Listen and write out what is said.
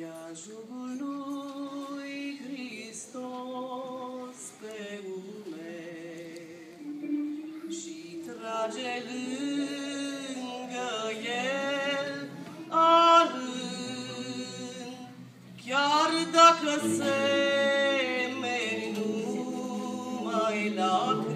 Ia jugul lui Hristos pe umeri și trage lângă el arând, chiar dacă semeni numai lacrimi